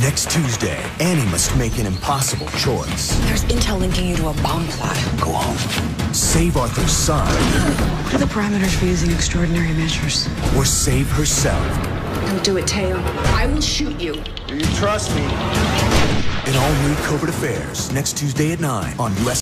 Next Tuesday, Annie must make an impossible choice. There's intel linking you to a bomb plot. Go home. Save Arthur's son. What are the parameters for using extraordinary measures? Or save herself. Don't do it, Teo. I will shoot you. Do you trust me? In all new Covert Affairs, next Tuesday at 9 on US.